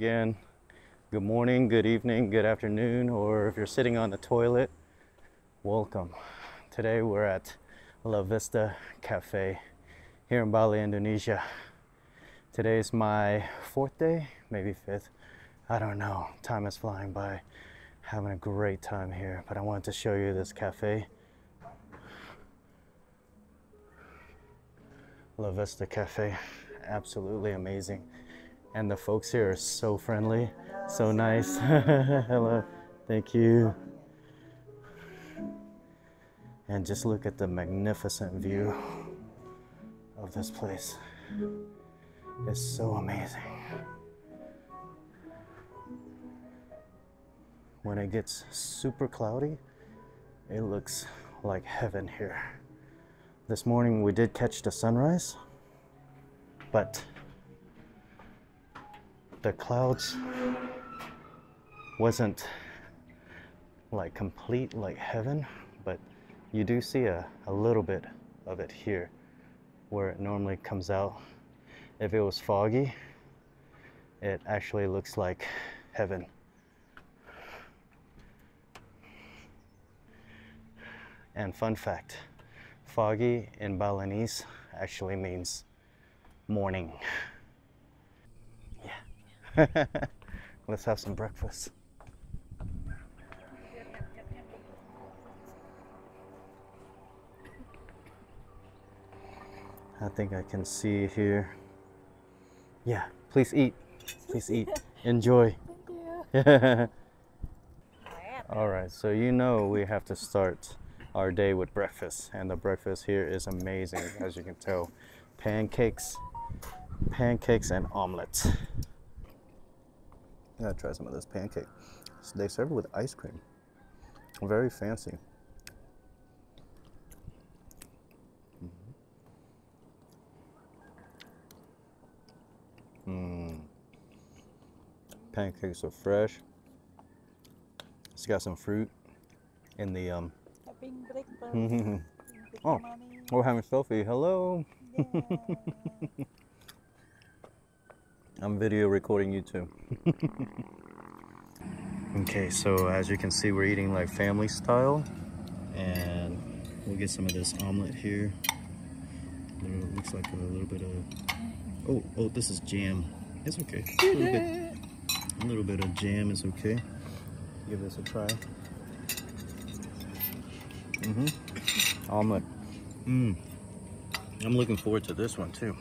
again. Good morning, good evening, good afternoon, or if you're sitting on the toilet, welcome. Today we're at La Vista Cafe here in Bali, Indonesia. Today is my fourth day, maybe fifth. I don't know. Time is flying by. Having a great time here, but I wanted to show you this cafe. La Vista Cafe. Absolutely amazing. And the folks here are so friendly, so nice. Hello, thank you. And just look at the magnificent view of this place. It's so amazing. When it gets super cloudy, it looks like heaven here. This morning we did catch the sunrise, but the clouds wasn't like complete like heaven, but you do see a, a little bit of it here where it normally comes out. If it was foggy, it actually looks like heaven. And fun fact, Foggy in Balinese actually means morning. Let's have some breakfast. I think I can see here. Yeah, please eat. Please eat. Enjoy. All right, so you know we have to start our day with breakfast. And the breakfast here is amazing, as you can tell. Pancakes, pancakes and omelets. I gotta try some of this pancake. So they serve it with ice cream. Very fancy. Mmm. Pancakes are fresh. It's got some fruit in the um, mm-hmm. oh, we're having selfie. Hello. I'm video recording you too. okay, so as you can see, we're eating like family style, and we'll get some of this omelet here. It looks like a little bit of. Oh, oh, this is jam. It's okay. A little bit, a little bit of jam is okay. Give this a try. Mm-hmm. Omelet. Mmm. I'm looking forward to this one too.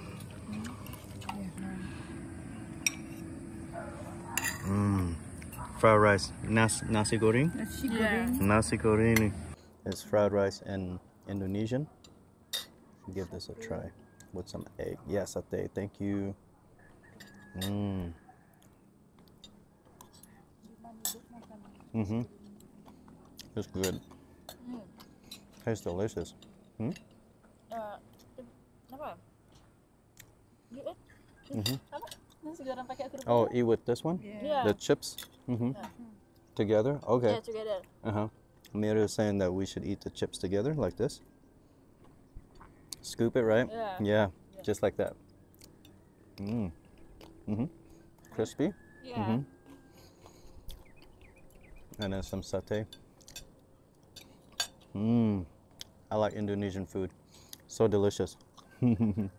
Fried rice. Nas nasi goreng? Nasi goreng. Yeah. Nasi goreng. It's fried rice in Indonesian. Give this a try with some egg. Yes, satay. Thank you. Mmm. Mm-hmm. It's good. Tastes delicious. Hmm? Uh, apa? Mm -hmm. Nasi Oh, eat with this one? Yeah. The chips? Mm -hmm. yeah. Together? Okay. Yeah, together. Uh-huh. Mira is saying that we should eat the chips together like this. Scoop it, right? Yeah. Yeah, yeah. just like that. Mmm. Mm-hmm. Crispy? Yeah. Mm -hmm. And then some satay. Mmm. I like Indonesian food. So delicious. and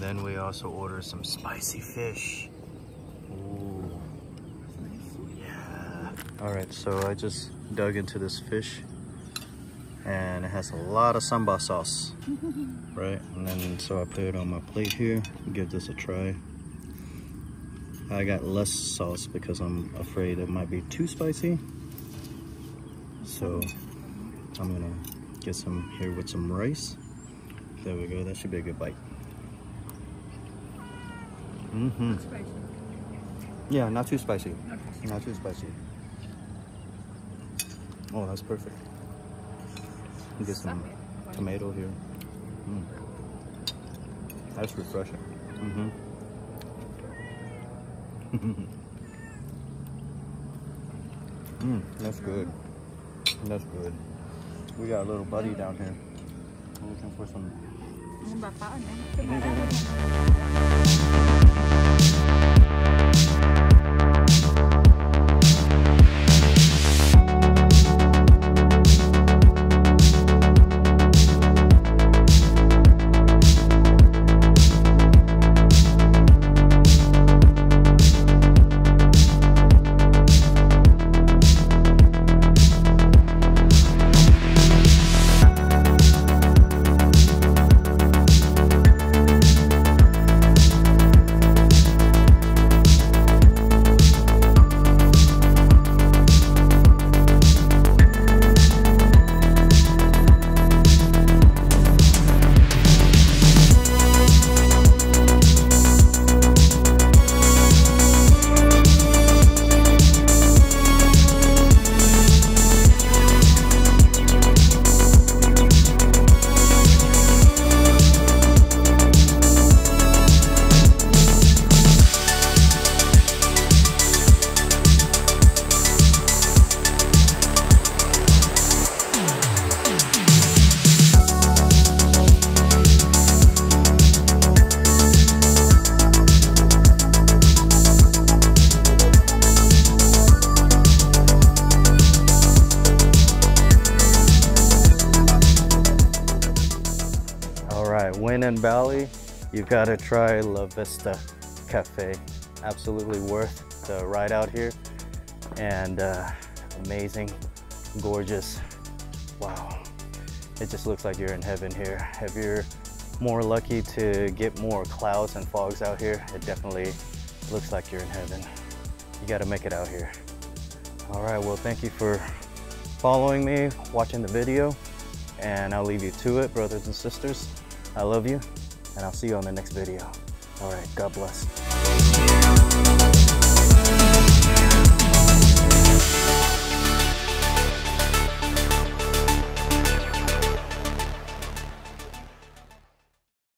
then we also order some spicy fish. Ooh. Yeah. All right, so I just dug into this fish and it has a lot of sambal sauce, right? And then so I put it on my plate here, give this a try. I got less sauce because I'm afraid it might be too spicy. So I'm gonna get some here with some rice. There we go, that should be a good bite. Mm-hmm. Yeah, not too spicy. Not too spicy. Oh, that's perfect. Get some tomato here. Mm. That's refreshing. Mm-hmm. mm, that's good. That's good. We got a little buddy down here. Looking for some. in Bali, you've got to try La Vista Cafe. Absolutely worth the ride out here. And uh, amazing, gorgeous. Wow. It just looks like you're in heaven here. If you're more lucky to get more clouds and fogs out here, it definitely looks like you're in heaven. You got to make it out here. All right, well, thank you for following me, watching the video, and I'll leave you to it, brothers and sisters. I love you, and I'll see you on the next video. All right, God bless.